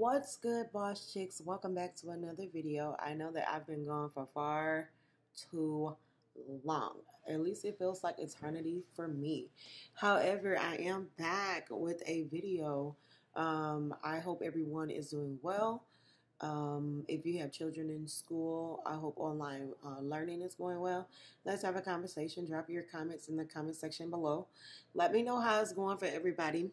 What's good, boss chicks? Welcome back to another video. I know that I've been gone for far too long. At least it feels like eternity for me. However, I am back with a video. Um, I hope everyone is doing well. Um, if you have children in school, I hope online uh, learning is going well. Let's have a conversation. Drop your comments in the comment section below. Let me know how it's going for everybody.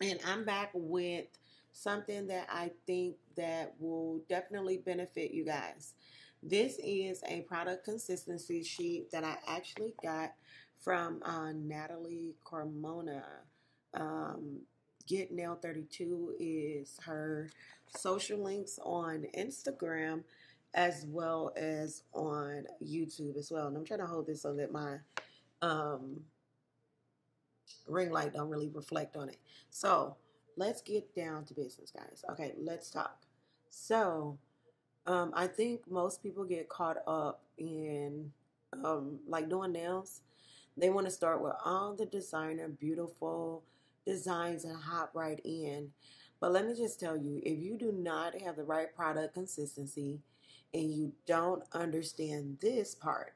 And I'm back with something that I think that will definitely benefit you guys. This is a product consistency sheet that I actually got from uh, Natali Carmona. Um, Get Nail 32 is her social links on Instagram as well as on YouTube as well. And I'm trying to hold this so that my um, ring light don't really reflect on it. So let's get down to business, guys. Okay, let's talk. So, um, I think most people get caught up in um, like doing nails. They want to start with all the designer, beautiful designs and hop right in. But let me just tell you if you do not have the right product consistency and you don't understand this part,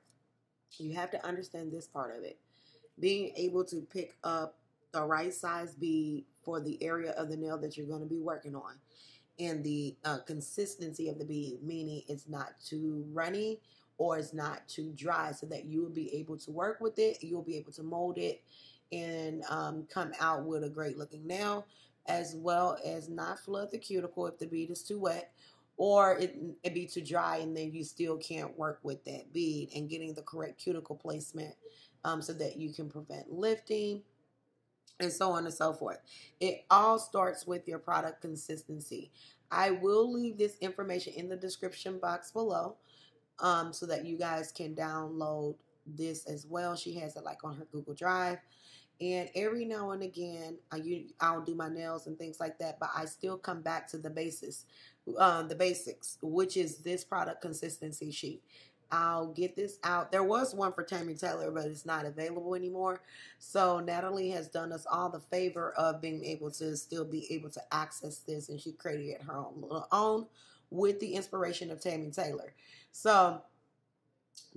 you have to understand this part of it. Being able to pick up the right size bead for the area of the nail that you're going to be working on and the uh, consistency of the bead, meaning it's not too runny or it's not too dry so that you will be able to work with it. You'll be able to mold it and um, come out with a great looking nail as well as not flood the cuticle if the bead is too wet or it, it be too dry and then you still can't work with that bead and getting the correct cuticle placement um, so that you can prevent lifting and so on and so forth. It all starts with your product consistency. I will leave this information in the description box below um, so that you guys can download this as well. She has it like on her Google Drive. And every now and again, I, you, I'll do my nails and things like that, but I still come back to the basis, uh, the basics, which is this product consistency sheet. I'll get this out. There was one for Tammy Taylor, but it's not available anymore. So Natali has done us all the favor of being able to still be able to access this, and she created her own, own with the inspiration of Tammy Taylor. So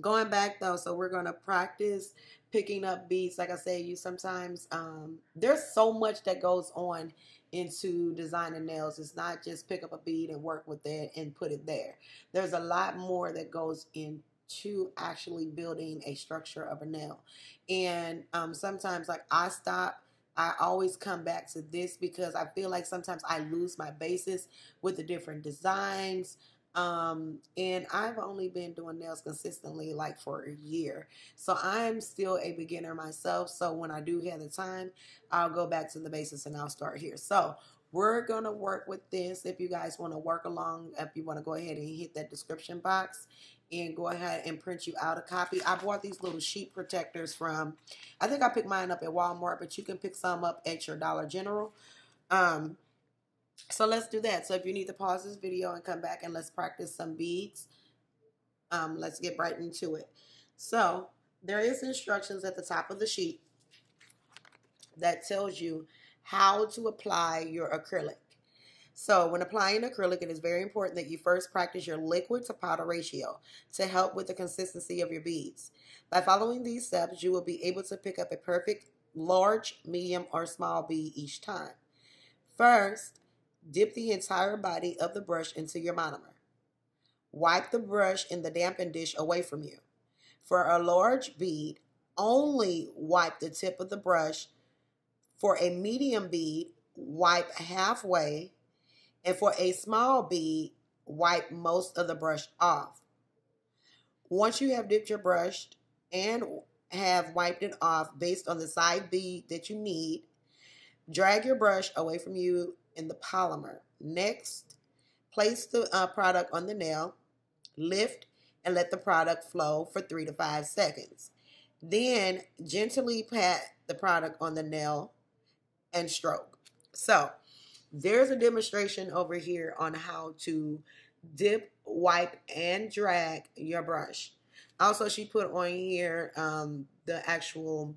going back though, so we're gonna practice picking up beats. Like I say, you sometimes um, there's so much that goes on into designing nails. It's not just pick up a bead and work with it and put it there. There's a lot more that goes into actually building a structure of a nail. And um, sometimes, like I stop. I always come back to this because I feel like sometimes I lose my basis with the different designs, um, and I've only been doing nails consistently like for a year. So I'm still a beginner myself. So when I do have the time, I'll go back to the basics and I'll start here. So we're going to work with this. If you guys want to work along, if you want to go ahead and hit that description box and go ahead and print you out a copy. I bought these little sheet protectors from, I think I picked mine up at Walmart, but you can pick some up at your Dollar General. Um, so let's do that. So if you need to pause this video and come back and let's practice some beads, um, let's get right into it. So there is instructions at the top of the sheet that tells you how to apply your acrylic. So when applying acrylic, it is very important that you first practice your liquid to powder ratio to help with the consistency of your beads. By following these steps, you will be able to pick up a perfect large, medium, or small bead each time. First, Dip the entire body of the brush into your monomer. Wipe the brush in the dampened dish away from you. For a large bead, only wipe the tip of the brush. For a medium bead, wipe halfway. And for a small bead, wipe most of the brush off. Once you have dipped your brush and have wiped it off based on the side bead that you need, drag your brush away from you in the polymer. Next, place the uh, product on the nail, lift, and let the product flow for three to five seconds. Then gently pat the product on the nail and stroke. So there's a demonstration over here on how to dip, wipe, and drag your brush. Also, she put on here um, the actual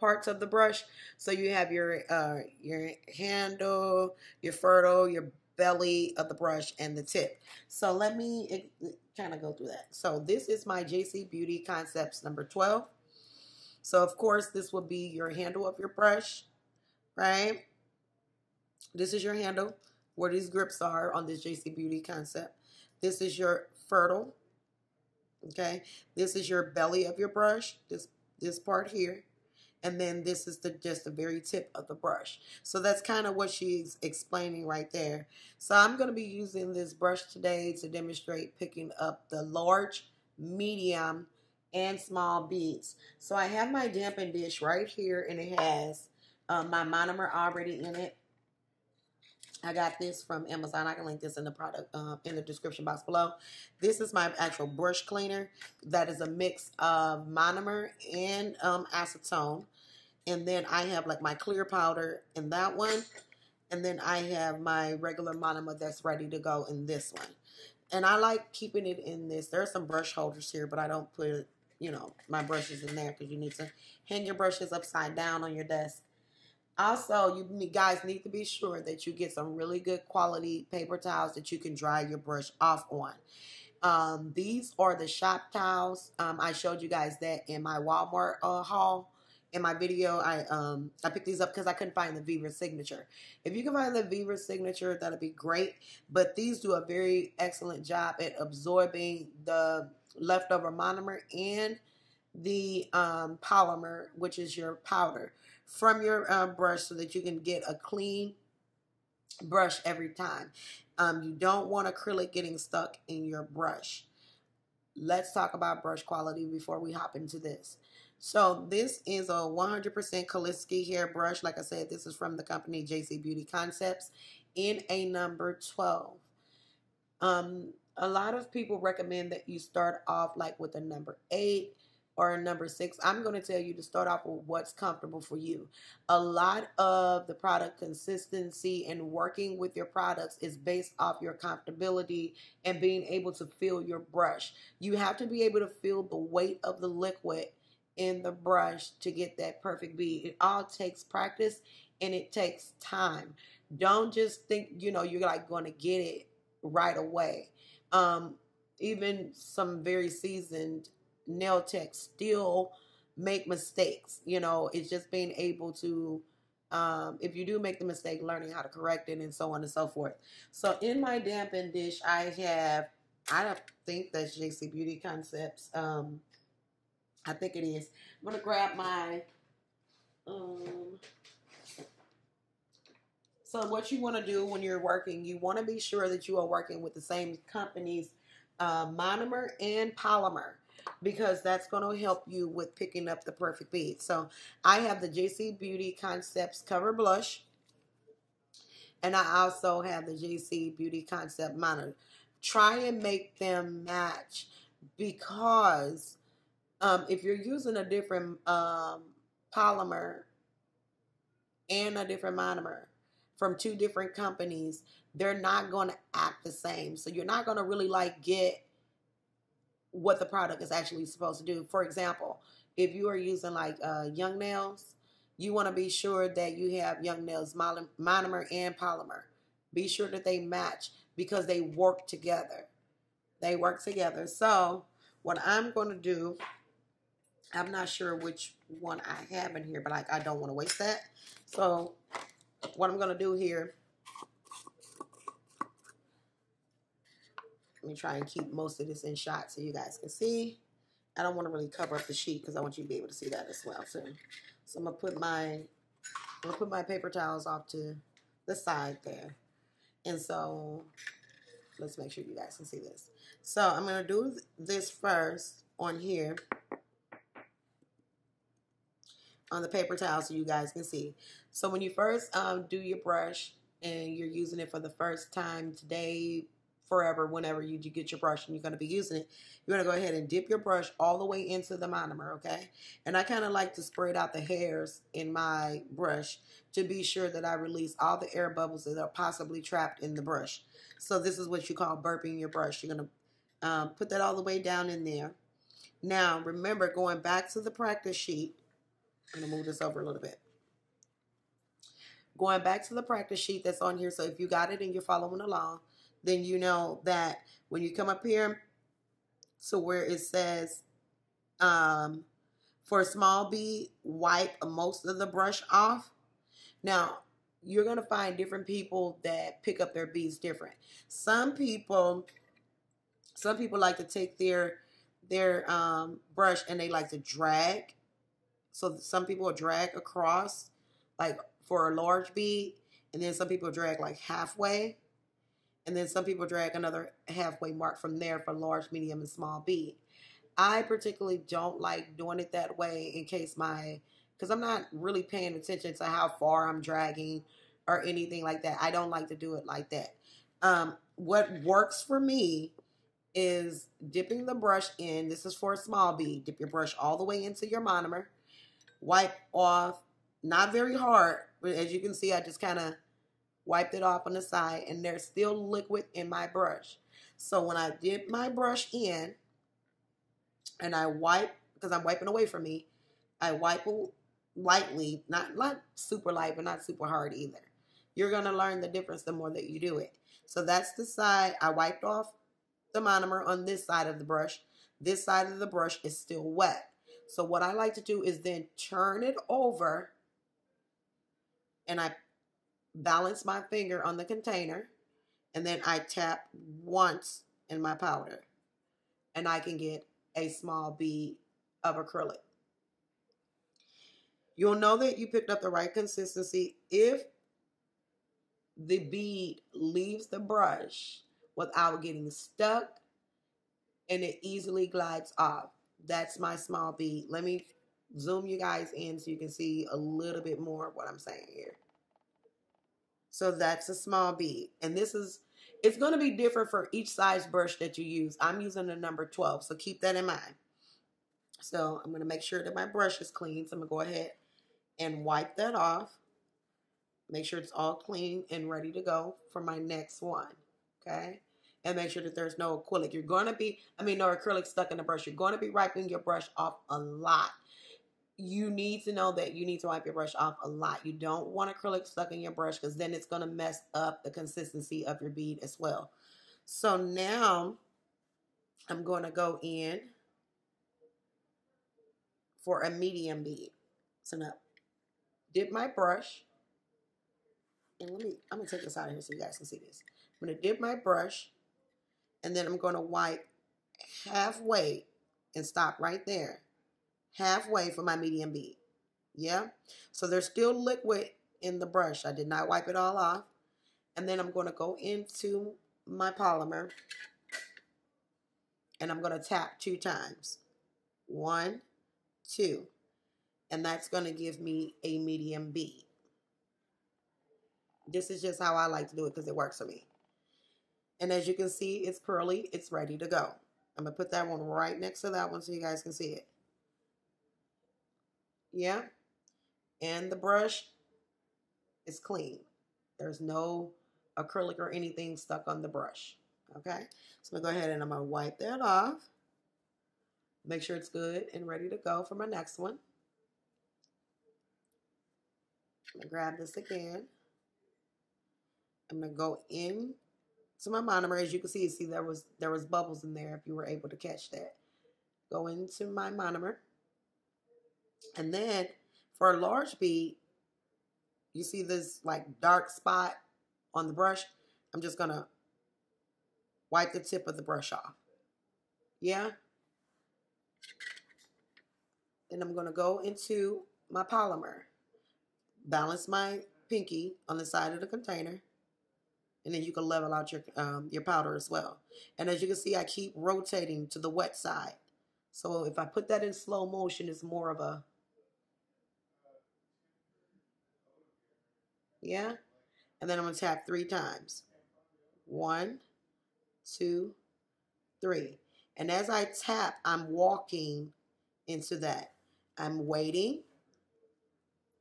parts of the brush. So you have your uh, your handle, your ferrule, your belly of the brush and the tip. So let me kind of go through that. So this is my JC Beauty Concepts number 12. So of course this will be your handle of your brush, right? This is your handle where these grips are on this JC Beauty concept. This is your ferrule, Okay. This is your belly of your brush. This this part here. And then this is the just the very tip of the brush. So that's kind of what she's explaining right there. So I'm going to be using this brush today to demonstrate picking up the large, medium, and small beads. So I have my dampen dish right here and it has um, my monomer already in it. I got this from Amazon. I can link this in the product uh, in the description box below. This is my actual brush cleaner. That is a mix of monomer and um, acetone. And then I have like my clear powder in that one. And then I have my regular monomer that's ready to go in this one. And I like keeping it in this. There are some brush holders here, but I don't put, you know, my brushes in there because you need to hang your brushes upside down on your desk. Also, you guys need to be sure that you get some really good quality paper towels that you can dry your brush off on. Um, these are the shop towels. Um, I showed you guys that in my Walmart uh, haul. In my video, I um I picked these up because I couldn't find the Viva signature. If you can find the Viva signature, that'd be great. But these do a very excellent job at absorbing the leftover monomer and the um, polymer, which is your powder from your uh, brush so that you can get a clean brush every time. Um, you don't want acrylic getting stuck in your brush. Let's talk about brush quality before we hop into this. So this is a 100% Kolinsky hair brush. Like I said, this is from the company JC Beauty Concepts in a number 12. Um, a lot of people recommend that you start off like with a number 8 or a number six, I'm going to tell you to start off with what's comfortable for you. A lot of the product consistency and working with your products is based off your comfortability and being able to feel your brush. You have to be able to feel the weight of the liquid in the brush to get that perfect bead. It all takes practice and it takes time. Don't just think, you know, you're like going to get it right away. Um, even some very seasoned nail techs still make mistakes. You know, it's just being able to, um, if you do make the mistake, learning how to correct it and so on and so forth. So in my dampen dish, I have, I don't think that's JC Beauty Concepts. Um, I think it is. I'm going to grab my, um, so what you want to do when you're working, you want to be sure that you are working with the same company's uh, monomer and polymer because that's going to help you with picking up the perfect bead. So I have the JC Beauty Concepts Cover Blush. And I also have the JC Beauty Concept Monomer. Try and make them match because um, if you're using a different um, polymer and a different monomer from two different companies, they're not going to act the same. So you're not going to really like get what the product is actually supposed to do. For example, if you are using like uh, young nails, you want to be sure that you have young nails monomer and polymer. Be sure that they match because they work together. They work together. So what I'm going to do, I'm not sure which one I have in here, but like I don't want to waste that. So what I'm going to do here Let me try and keep most of this in shot so you guys can see. I don't want to really cover up the sheet because I want you to be able to see that as well too. So I'm gonna put my I'm gonna put my paper towels off to the side there. And so let's make sure you guys can see this. So I'm gonna do this first on here on the paper towel so you guys can see. So when you first um, do your brush and you're using it for the first time today, forever whenever you get your brush and you're going to be using it. You're going to go ahead and dip your brush all the way into the monomer, okay? And I kind of like to spread out the hairs in my brush to be sure that I release all the air bubbles that are possibly trapped in the brush. So this is what you call burping your brush. You're going to um, put that all the way down in there. Now, remember, going back to the practice sheet, I'm going to move this over a little bit. going back to the practice sheet that's on here. So if you got it and you're following along, then you know that when you come up here to where it says um, for a small bead, wipe most of the brush off. Now, you're going to find different people that pick up their beads different. Some people, some people like to take their their um, brush and they like to drag. So some people drag across, like for a large bead, and then some people drag like halfway, and then some people drag another halfway mark from there for large, medium, and small bead. I particularly don't like doing it that way in case my because I'm not really paying attention to how far I'm dragging or anything like that. I don't like to do it like that. Um, what works for me is dipping the brush in. This is for a small bead. Dip your brush all the way into your monomer. Wipe off, not very hard, but as you can see, I just kind of wiped it off on the side and there's still liquid in my brush. So when I dip my brush in and I wipe, because I'm wiping away from me, I wipe lightly, not, not super light, but not super hard either. You're going to learn the difference the more that you do it. So that's the side I wiped off the monomer on this side of the brush. This side of the brush is still wet. So what I like to do is then turn it over and I balance my finger on the container and then I tap once in my powder and I can get a small bead of acrylic. You'll know that you picked up the right consistency if the bead leaves the brush without getting stuck and it easily glides off. That's my small bead. Let me zoom you guys in so you can see a little bit more of what I'm saying here. So that's a small bead. And this is, it's going to be different for each size brush that you use. I'm using the number 12, so keep that in mind. So I'm going to make sure that my brush is clean. So I'm going to go ahead and wipe that off. Make sure it's all clean and ready to go for my next one. Okay. And make sure that there's no acrylic. You're going to be, I mean, no acrylic stuck in the brush. You're going to be wiping your brush off a lot. You need to know that you need to wipe your brush off a lot. You don't want acrylic stuck in your brush because then it's going to mess up the consistency of your bead as well. So now I'm going to go in for a medium bead. So now dip my brush and let me, I'm going to take this out of here so you guys can see this. I'm to dip my brush and then I'm going to wipe halfway and stop right there. Halfway for my medium bead. Yeah? So there's still liquid in the brush. I did not wipe it all off. And then I'm going to go into my polymer and I'm going to tap two times. One, two. And that's going to give me a medium bead. This is just how I like to do it because it works for me. And as you can see, it's pearly. It's ready to go. I'm going to put that one right next to that one so you guys can see it. Yeah. And the brush is clean. There's no acrylic or anything stuck on the brush. Okay. So I'm going to go ahead and I'm going to wipe that off. Make sure it's good and ready to go for my next one. I'm going to grab this again. I'm going to go in to my monomer. As you can see, see there was there was bubbles in there if you were able to catch that. Go into my monomer. And then for a large bead, you see this like dark spot on the brush. I'm just going to wipe the tip of the brush off. Yeah? Then I'm going to go into my polymer. Balance my pinky on the side of the container and then you can level out your um, your powder as well. And as you can see, I keep rotating to the wet side. So if I put that in slow motion, it's more of a, yeah? And then I'm to tap three times. One, two, three. And as I tap, I'm walking into that. I'm waiting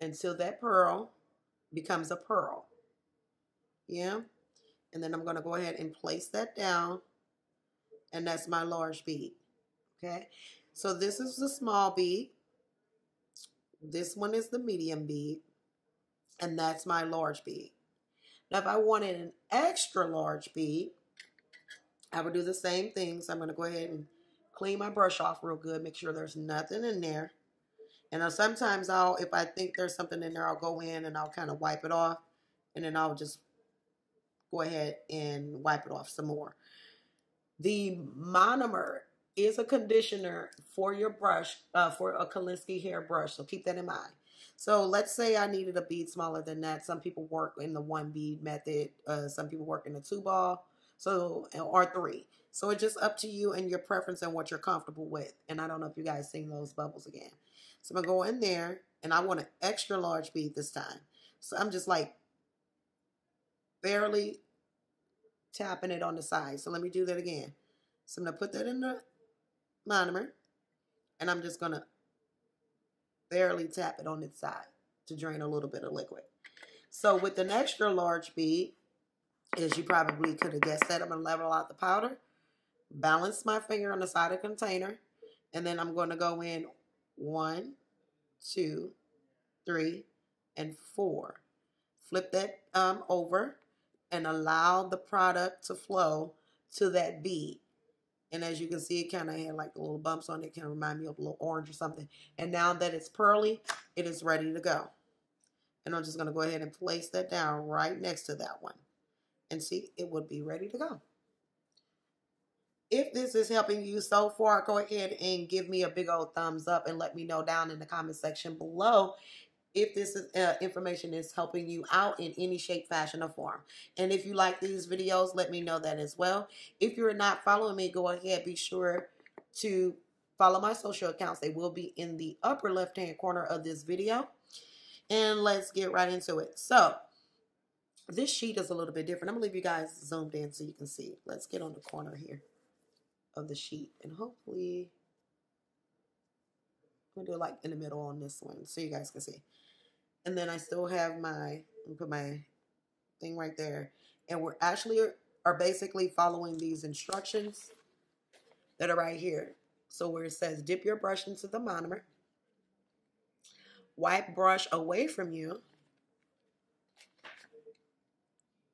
until that pearl becomes a pearl. Yeah? And then I'm going to go ahead and place that down. And that's my large bead. Okay. So this is the small bead. This one is the medium bead. And that's my large bead. Now, if I wanted an extra large bead, I would do the same thing. So I'm going to go ahead and clean my brush off real good. Make sure there's nothing in there. And sometimes I'll, if I think there's something in there, I'll go in and I'll kind of wipe it off. And then I'll just go ahead and wipe it off some more. The monomer is a conditioner for your brush, uh, for a Kolinsky hair brush. So keep that in mind. So let's say I needed a bead smaller than that. Some people work in the one bead method. Uh, some people work in the two ball. So, or three. So it's just up to you and your preference and what you're comfortable with. And I don't know if you guys seen those bubbles again. So I'm going to go in there and I want an extra large bead this time. So I'm just like barely tapping it on the side. So let me do that again. So I'm going to put that in the monomer and I'm just going to barely tap it on its side to drain a little bit of liquid. So with an extra large bead, as you probably could have guessed that, I'm going to level out the powder, balance my finger on the side of the container, and then I'm going to go in one, two, three, and four. Flip that um, over and allow the product to flow to that bead. And as you can see, it kind of had like a little bumps on it. Kind of remind me of a little orange or something. And now that it's pearly, it is ready to go. And I'm just going to go ahead and place that down right next to that one. And see, it would be ready to go. If this is helping you so far, go ahead and give me a big old thumbs up and let me know down in the comment section below if this is, uh, information is helping you out in any shape, fashion, or form. And if you like these videos, let me know that as well. If you're not following me, go ahead, be sure to follow my social accounts. They will be in the upper left-hand corner of this video. And let's get right into it. So, this sheet is a little bit different. I'm going to leave you guys zoomed in so you can see. Let's get on the corner here of the sheet. And hopefully, To do it like in the middle on this one so you guys can see. And then I still have my, put my thing right there. And we're actually are basically following these instructions that are right here. So where it says dip your brush into the monomer, wipe brush away from you,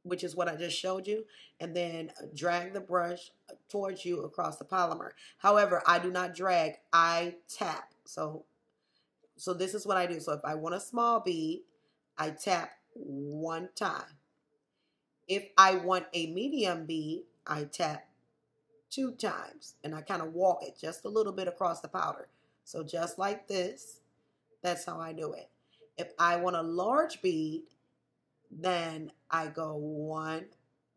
which is what I just showed you, and then drag the brush towards you across the polymer. However, I do not drag, I tap. So, so this is what I do. So if I want a small bead, I tap one time. If I want a medium bead, I tap two times and I kind of walk it just a little bit across the powder. So just like this, that's how I do it. If I want a large bead, then I go one,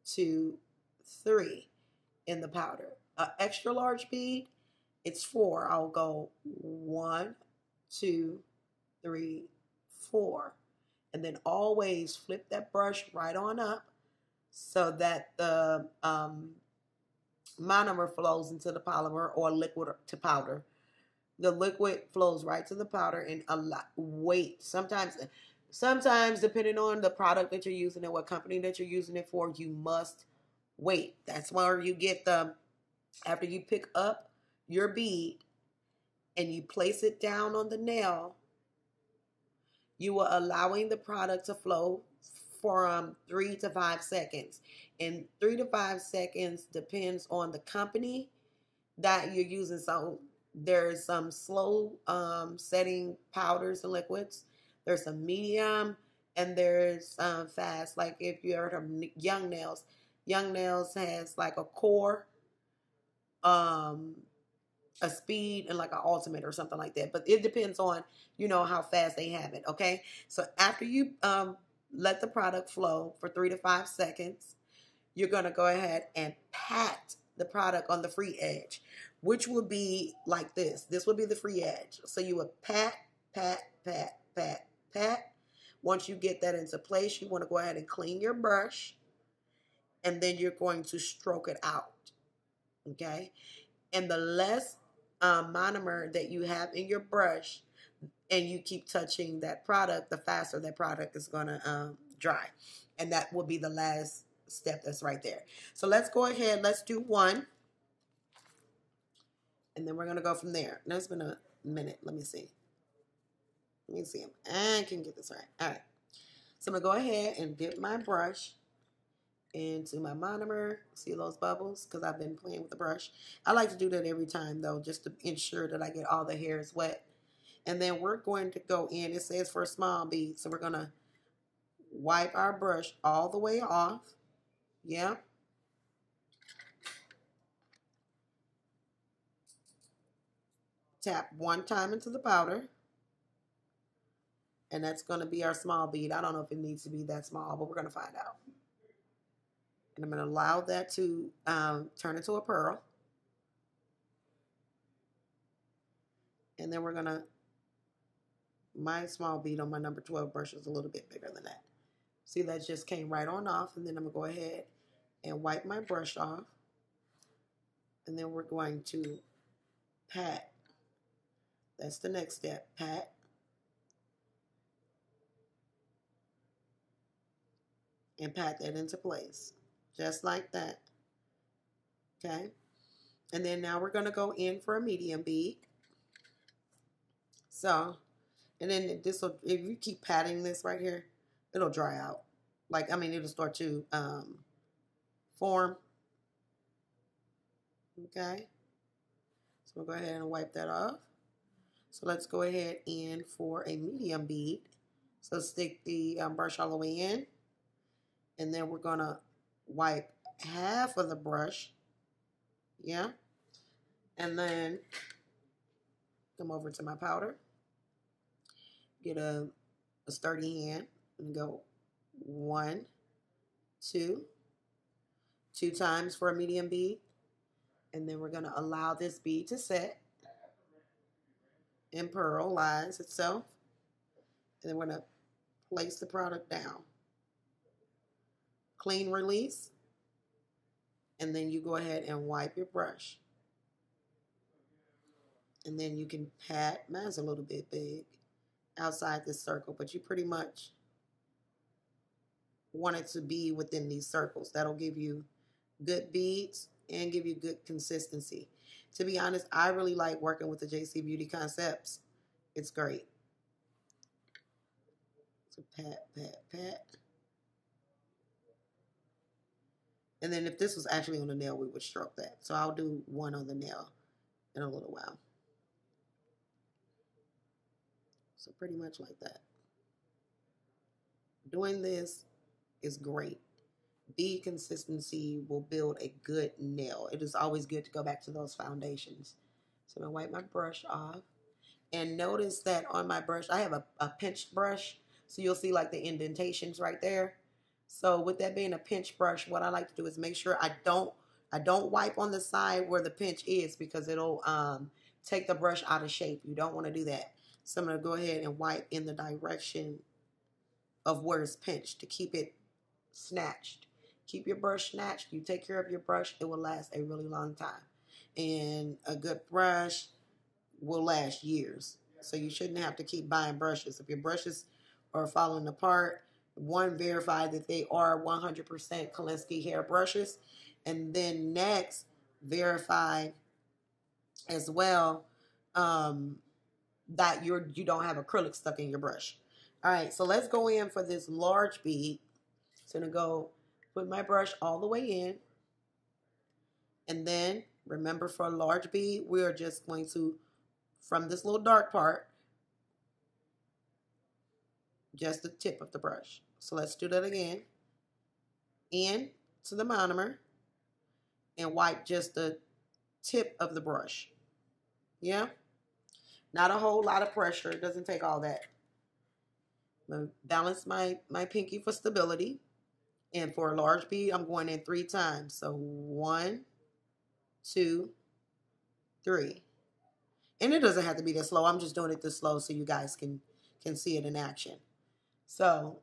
two, three in the powder. An extra large bead, it's four. I'll go one, two, three, four. And then always flip that brush right on up so that the um, monomer flows into the polymer or liquid to powder. The liquid flows right to the powder and a lot wait. Sometimes Sometimes, depending on the product that you're using and what company that you're using it for, you must wait. That's where you get the, after you pick up your bead and you place it down on the nail, you are allowing the product to flow from three to five seconds. And three to five seconds depends on the company that you're using. So there's some slow um, setting powders and liquids there's some medium and there's um, fast. Like if you heard of Young Nails, Young Nails has like a core, um, a speed, and like an ultimate or something like that. But it depends on you know how fast they have it. Okay, so after you um, let the product flow for three to five seconds, you're gonna go ahead and pat the product on the free edge, which will be like this. This would be the free edge. So you would pat, pat, pat, pat, pat. Once you get that into place, you want to go ahead and clean your brush and then you're going to stroke it out. Okay. And the less um, monomer that you have in your brush and you keep touching that product, the faster that product is going to um, dry. And that will be the last step that's right there. So let's go ahead. Let's do one. And then we're going to go from there. Now it's been a minute. Let me see. Let me see. I can get this right. All right. So I'm going to go ahead and dip my brush into my monomer. See those bubbles? Because I've been playing with the brush. I like to do that every time though, just to ensure that I get all the hairs wet. And then we're going to go in, it says for a small bead, so we're going to wipe our brush all the way off. Yeah. Tap one time into the powder. And that's going to be our small bead. I don't know if it needs to be that small, but we're going to find out. And I'm going to allow that to um, turn into a pearl. And then we're going to, my small bead on my number 12 brush is a little bit bigger than that. See, that just came right on off. And then I'm going to go ahead and wipe my brush off. And then we're going to pat. That's the next step. Pat. And pat that into place just like that. Okay. And then now we're going to go in for a medium bead. So, and then this will, if you keep patting this right here, it'll dry out. Like, I mean, it'll start to um, form. Okay. So we'll go ahead and wipe that off. So let's go ahead in for a medium bead. So stick the um, brush all the way in. And then we're going to wipe half of the brush. Yeah. And then come over to my powder. Get a, a sturdy hand and go one, two, two times for a medium bead. And then we're going to allow this bead to set and pearlize itself. And then we're going to place the product down clean release. And then you go ahead and wipe your brush. And then you can pat, mine's a little bit big outside this circle, but you pretty much want it to be within these circles. That'll give you good beads and give you good consistency. To be honest, I really like working with the JC Beauty Concepts. It's great. So pat, pat, pat. And then if this was actually on the nail, we would stroke that. So I'll do one on the nail in a little while. So pretty much like that. Doing this is great. Bead consistency will build a good nail. It is always good to go back to those foundations. So I'm going to wipe my brush off. And notice that on my brush, I have a, a pinched brush. So you'll see like the indentations right there. So with that being a pinch brush, what I like to do is make sure I don't I don't wipe on the side where the pinch is because it'll um, take the brush out of shape. You don't want to do that. So I'm going to go ahead and wipe in the direction of where it's pinched to keep it snatched. Keep your brush snatched. You take care of your brush, it will last a really long time. And a good brush will last years. So you shouldn't have to keep buying brushes. If your brushes are falling apart, one, verify that they are 100% Kolinsky hair brushes. And then next, verify as well um, that you're, you don't have acrylic stuck in your brush. All right, so let's go in for this large bead. So I'm to go put my brush all the way in. And then, remember for a large bead, we are just going to, from this little dark part, just the tip of the brush. So let's do that again. In to the monomer and wipe just the tip of the brush. Yeah? Not a whole lot of pressure. It doesn't take all that. balance my, my pinky for stability. And for a large bead, I'm going in three times. So one, two, three. And it doesn't have to be this slow. I'm just doing it this slow so you guys can, can see it in action. So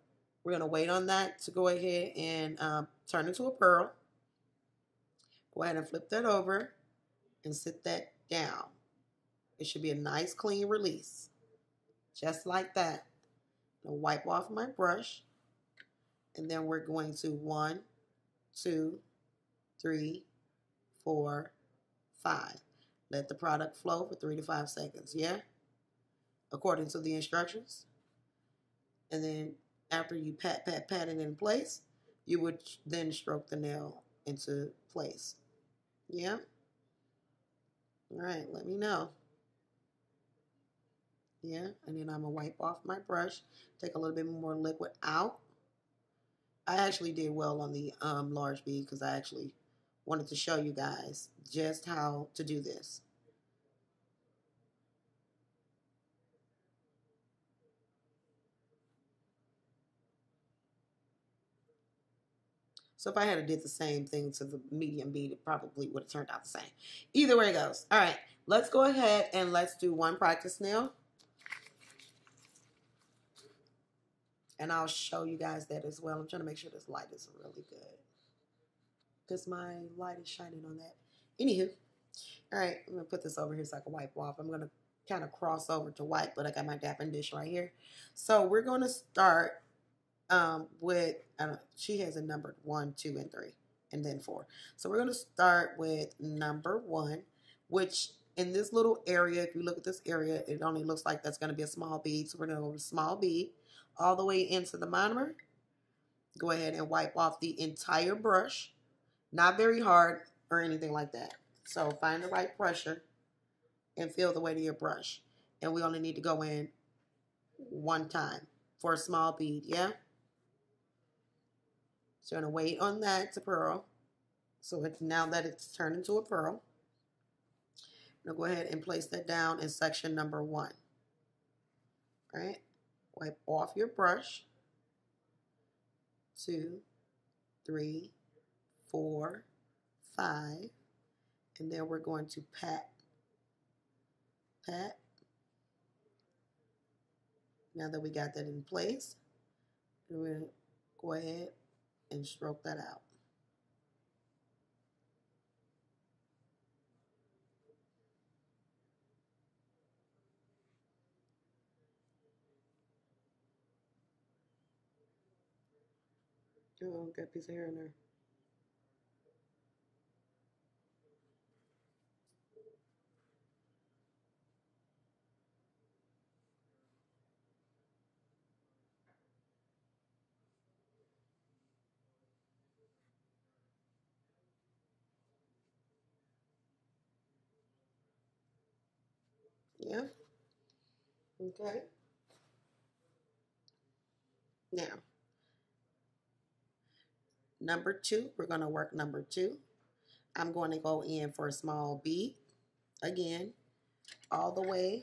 we're going to wait on that to go ahead and um, turn into a pearl. Go ahead and flip that over and sit that down. It should be a nice clean release. Just like that. I'll wipe off my brush. And then we're going to one, two, three, four, five. Let the product flow for three to five seconds, yeah? According to the instructions. And then after you pat, pat, pat it in place, you would then stroke the nail into place. Yeah? All right, let me know. Yeah, and then I'm going to wipe off my brush, take a little bit more liquid out. I actually did well on the um, large bead because I actually wanted to show you guys just how to do this. So if I had did the same thing to the medium bead, it probably would have turned out the same. Either way it goes. All right, let's go ahead and let's do one practice nail. And I'll show you guys that as well. I'm trying to make sure this light is really good. Because my light is shining on that. Anywho, all right, I'm going to put this over here so I can wipe off. I'm going to kind of cross over to wipe, but I got my dapping dish right here. So we're going to start um, with, uh, she has a number one, two, and three, and then four. So we're going to start with number one, which in this little area, if you look at this area, it only looks like that's going to be a small bead. So we're going to go with small bead all the way into the monomer. Go ahead and wipe off the entire brush. Not very hard or anything like that. So find the right pressure and feel the weight of your brush. And we only need to go in one time for a small bead, yeah? So I'm going to wait on that to pearl. So it's now that it's turned into a pearl. I'm going to go ahead and place that down in section number one. All right? Wipe off your brush. Two, three, four, five. And then we're going to pat, pat. Now that we got that in place, we're going to go ahead and stroke that out. Oh, got a piece of hair in there. Yeah. Okay. Now, number two, we're going to work number two. I'm going to go in for a small bead again, all the way.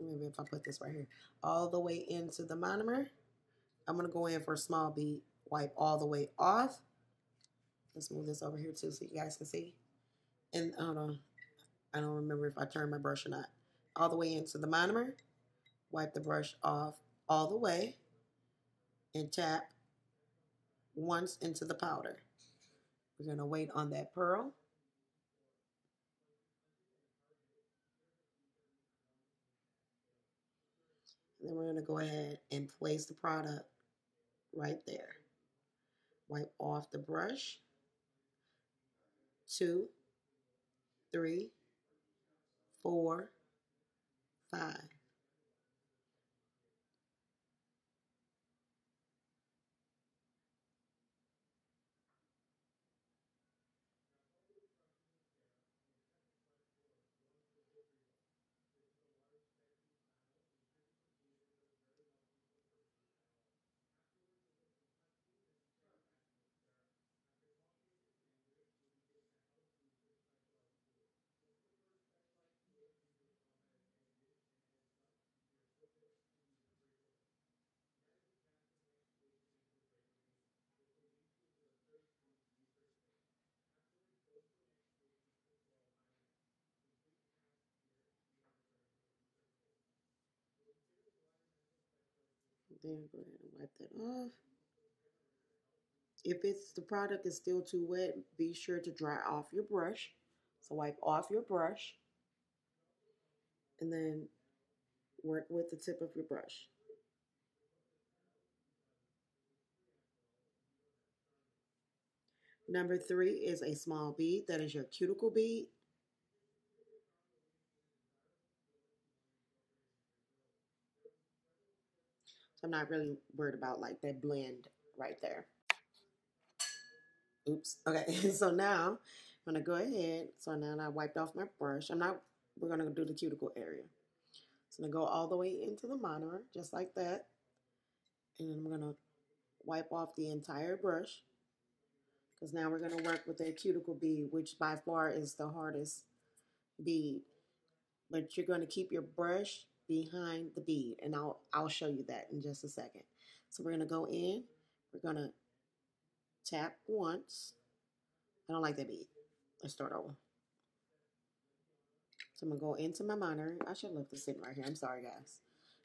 Maybe if I put this right here, all the way into the monomer. I'm going to go in for a small bead, wipe all the way off. Let's move this over here too so you guys can see. And hold on. I don't remember if I turned my brush or not. All the way into the monomer. Wipe the brush off all the way. And tap once into the powder. We're going to wait on that pearl. And then we're going to go ahead and place the product right there. Wipe off the brush. Two, three, four, five. Then go ahead and wipe that off. If it's the product is still too wet, be sure to dry off your brush. So wipe off your brush and then work with the tip of your brush. Number three is a small bead. That is your cuticle bead. So I'm not really worried about like that blend right there. Oops. Okay, so now I'm gonna go ahead. So now I wiped off my brush. I'm not, we're gonna do the cuticle area. So I'm gonna go all the way into the monomer, just like that. And then I'm gonna wipe off the entire brush. Because now we're gonna work with the cuticle bead, which by far is the hardest bead. But you're gonna keep your brush behind the bead. And I'll I'll show you that in just a second. So we're gonna go in, we're gonna tap once. I don't like that bead. Let's start over. So I'm gonna go into my monitor. I should have left this sitting right here. I'm sorry, guys.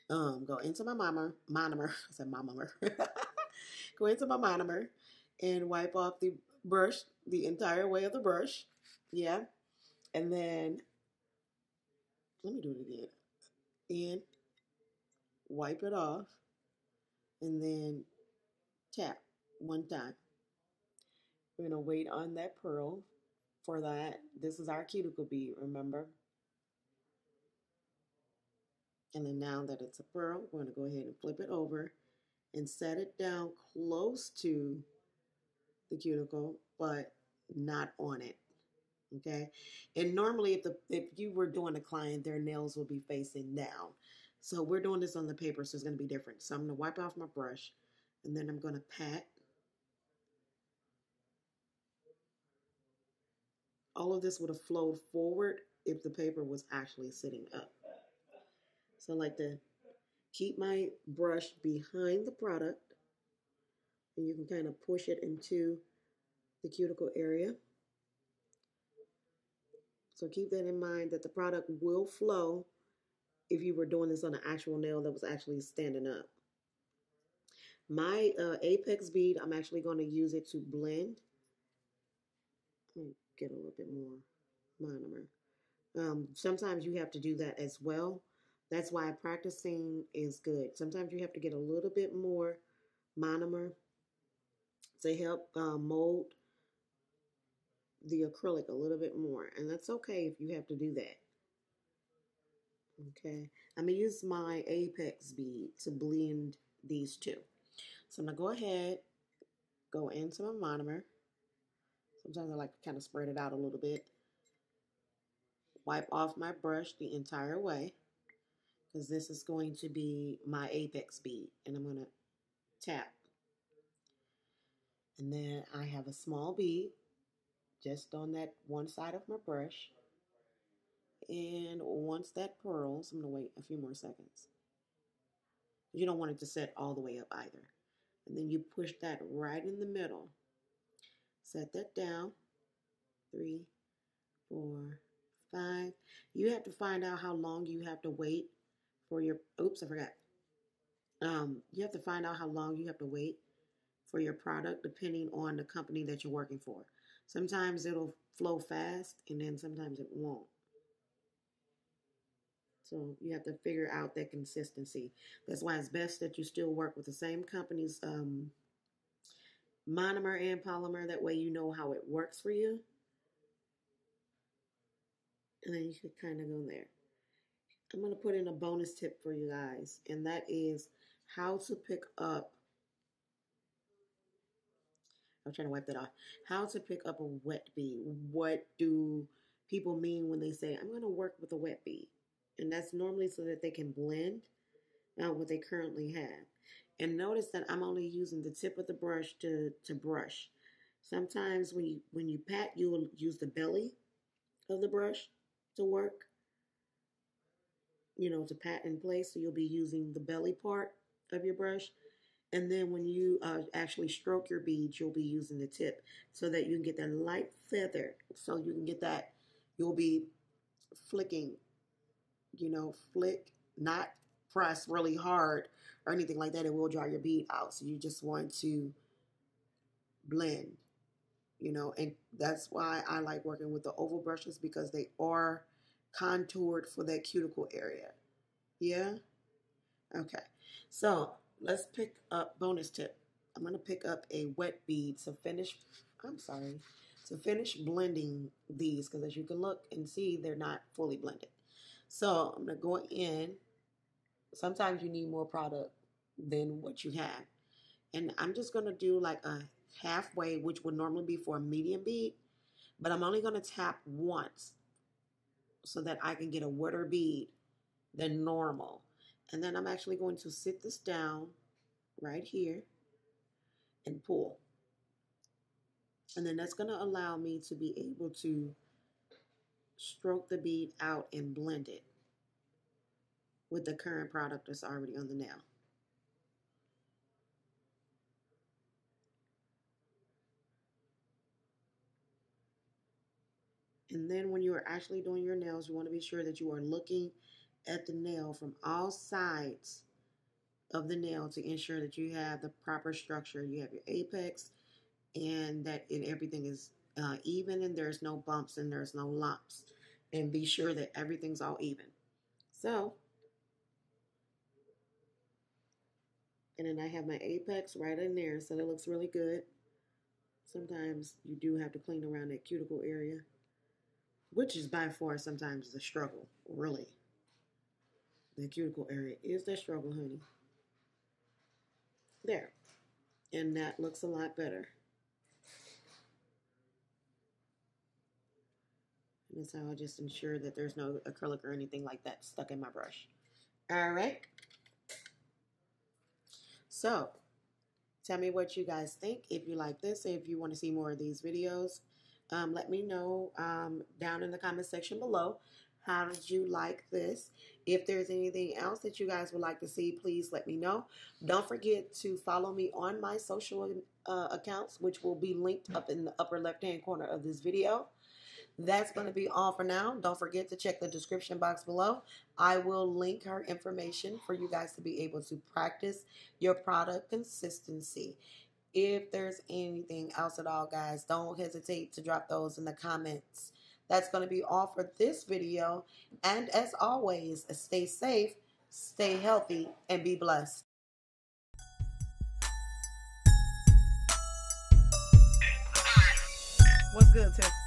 Um, go into my monomer. Monomer. I said monomer. go into my monomer and wipe off the brush the entire way of the brush. Yeah, and then let me do it again. In, wipe it off, and then tap one time. We're gonna wait on that pearl for that. This is our cuticle bead, remember? And then now that it's a pearl, we're going to go ahead and flip it over and set it down close to the cuticle, but not on it. Okay. And normally if the if you were doing a client, their nails will be facing down. So we're doing this on the paper, so it's going to be different. So I'm going to wipe off my brush and then I'm going to pat. All of this would have flowed forward if the paper was actually sitting up. So I like to keep my brush behind the product and you can kind of push it into the cuticle area. So keep that in mind that the product will flow if you were doing this on an actual nail that was actually standing up. My uh, apex bead, I'm actually going to use it to blend. Get a little bit more monomer. Um, sometimes you have to do that as well that's why practicing is good. Sometimes you have to get a little bit more monomer to help uh, mold the acrylic a little bit more. And that's okay if you have to do that. Okay, I'm going to use my apex bead to blend these two. So I'm going to go ahead, go into my monomer. Sometimes I like to kind of spread it out a little bit. Wipe off my brush the entire way because this is going to be my apex bead and I'm going to tap. And then I have a small bead just on that one side of my brush. And once that pearls, I'm going to wait a few more seconds. You don't want it to set all the way up either. And then you push that right in the middle. Set that down. Three, four, five. You have to find out how long you have to wait for your, oops, I forgot. Um, you have to find out how long you have to wait for your product depending on the company that you're working for. Sometimes it'll flow fast and then sometimes it won't. So you have to figure out that consistency. That's why it's best that you still work with the same company's um, monomer and polymer. That way you know how it works for you. And then you can kind of go there. I'm going to put in a bonus tip for you guys, and that is how to pick up. I'm trying to wipe that off. How to pick up a wet bead. What do people mean when they say, I'm going to work with a wet bead? And that's normally so that they can blend out what they currently have. And notice that I'm only using the tip of the brush to, to brush. Sometimes when you when you pat, you will use the belly of the brush to work you know, to pat in place. So you'll be using the belly part of your brush. And then when you uh, actually stroke your beads, you'll be using the tip so that you can get that light feather. So you can get that, you'll be flicking, you know, flick, not press really hard or anything like that. It will dry your bead out. So you just want to blend, you know, and that's why I like working with the oval brushes because they are contoured for that cuticle area. Yeah? Okay. So let's pick up bonus tip. I'm going to pick up a wet bead to finish, I'm sorry, to finish blending these because as you can look and see, they're not fully blended. So I'm going to go in. Sometimes you need more product than what you have. And I'm just going to do like a halfway, which would normally be for a medium bead, but I'm only going to tap once so that I can get a wetter bead than normal. And then I'm actually going to sit this down right here and pull. And then that's going to allow me to be able to stroke the bead out and blend it with the current product that's already on the nail. And then when you are actually doing your nails, you want to be sure that you are looking at the nail from all sides of the nail to ensure that you have the proper structure. You have your apex and that it, everything is uh, even and there's no bumps and there's no lumps. And be sure that everything's all even. So, and then I have my apex right in there so that looks really good. Sometimes you do have to clean around that cuticle area which is by far sometimes the struggle, really. The cuticle area is the struggle, honey. There. And that looks a lot better. And that's how I just ensure that there's no acrylic or anything like that stuck in my brush. All right. So, tell me what you guys think. If you like this, if you want to see more of these videos, um, let me know um, down in the comment section below. How did you like this? If there's anything else that you guys would like to see, please let me know. Don't forget to follow me on my social uh, accounts, which will be linked up in the upper left-hand corner of this video. That's going to be all for now. Don't forget to check the description box below. I will link her information for you guys to be able to practice your product consistency. If there's anything else at all, guys, don't hesitate to drop those in the comments. That's going to be all for this video. And as always, stay safe, stay healthy, and be blessed. What's good, Tiff?